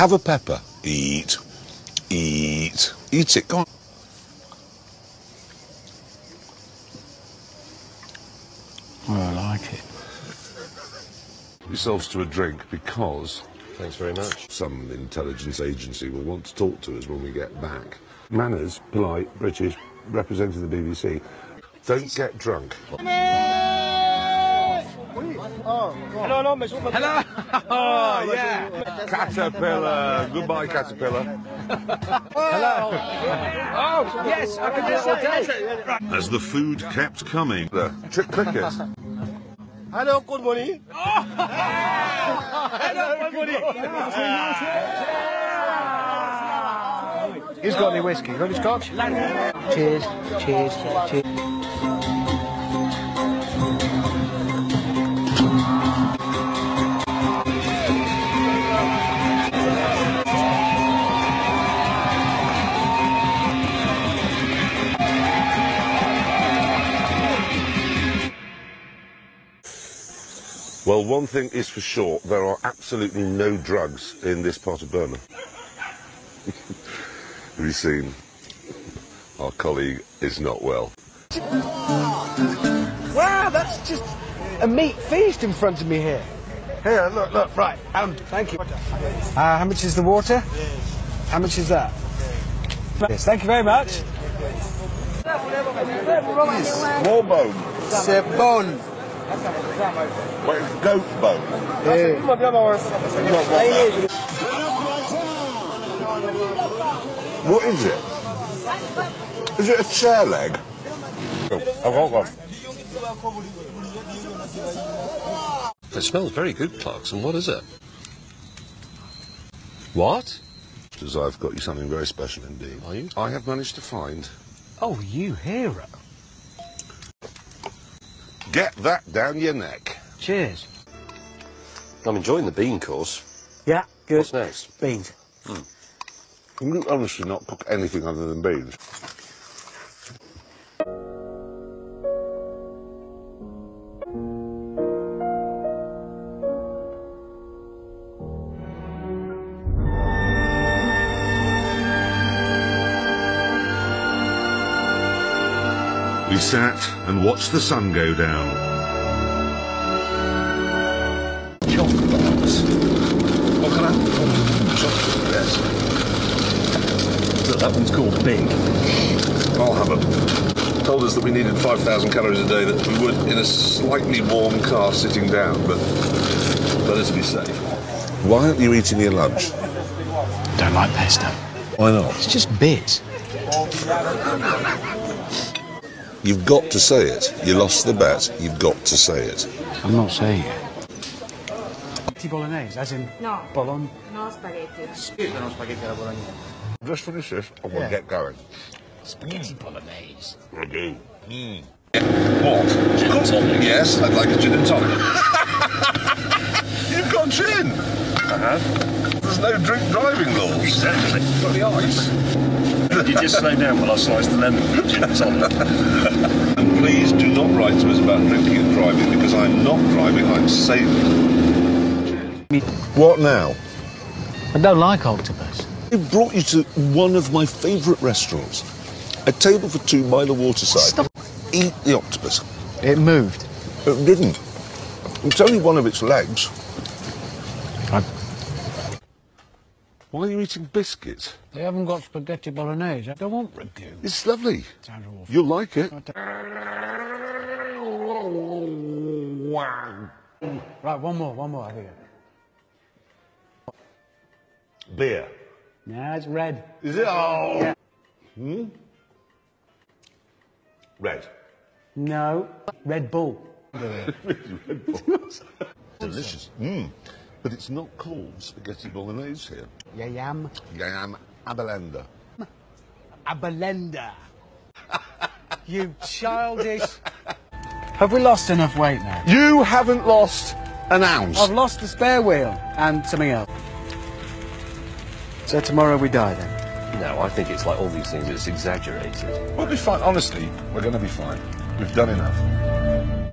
Have a pepper. Eat. Eat. Eat it. Go on. Oh, I like it. Yourselves to a drink because Thanks very much. some intelligence agency will want to talk to us when we get back. Manners, polite, British, representing the BBC. Don't get drunk. Hello! Oh, yeah! Caterpillar. Goodbye, Caterpillar. Hello! Oh, yes, I can do it all day. As the food kept coming. The trick cricket. Hello, good morning. Hello, good morning. He's got any whiskey? Got any scotch? Cheers, cheers, cheers. Well, one thing is for sure, there are absolutely no drugs in this part of Burma. Have you seen? Our colleague is not well. Wow, that's just a meat feast in front of me here. Here, look, look, right. Um, thank you. Uh, how much is the water? How much is that? Yes, thank you very much. More bone. C'est bon. Well, it's goat bone. What is it? Is it a chair leg? I've got one. It smells very good, Clarkson. What is it? What? Because I've got you something very special indeed. Are you? I have managed to find. Oh, you hero. Get that down your neck. Cheers. I'm enjoying the bean course. Yeah, good. What's next? Beans. Can you honestly not cook anything other than beans? We sat and watched the sun go down. Chocolates. What can I? Chocolate, yes. That one's called Big. I'll have them. Told us that we needed 5,000 calories a day, that we would in a slightly warm car sitting down, but better to be safe. Why aren't you eating your lunch? Don't like pesto. Why not? It's just bits. You've got to say it. You lost the bet. You've got to say it. I'm not saying it. Spaghetti bolognese, as in No. bologna. No spaghetti. Just finish this, and we'll Yeah. get going. Spaghetti bolognese. I do. Mm. What? Gin and tonic. Yes, I'd like a gin and tonic. You've got gin. I have. There's no drink driving laws. Exactly. Got the ice. you just slow down while I slice the lemon for gin and tonic. And please do not write to us about drinking and driving because I'm not driving, I'm sailing. What now? I don't like octopus. I brought you to one of my favourite restaurants. A table for two by the waterside. Stop. Eat the octopus. It moved. It didn't. It's only one of its legs. I- Why are you eating biscuits? They haven't got spaghetti bolognese. I don't want ragu. It's lovely. Sounds awful. You'll like it. Right, one more, one more, I think. Beer. Nah, it's red. Is it? Oh. Yeah. Hmm? Red. No, Red Bull. Delicious. Mm. But it's not called spaghetti bolognese here. Yeah, yam. Yam abalenda. Abalenda. you childish. Have we lost enough weight now? You haven't lost an ounce. I've lost the spare wheel and something else. So tomorrow we die then? No, I think it's like all these things, it's exaggerated. We'll be fine. Honestly, we're going to be fine. We've done enough.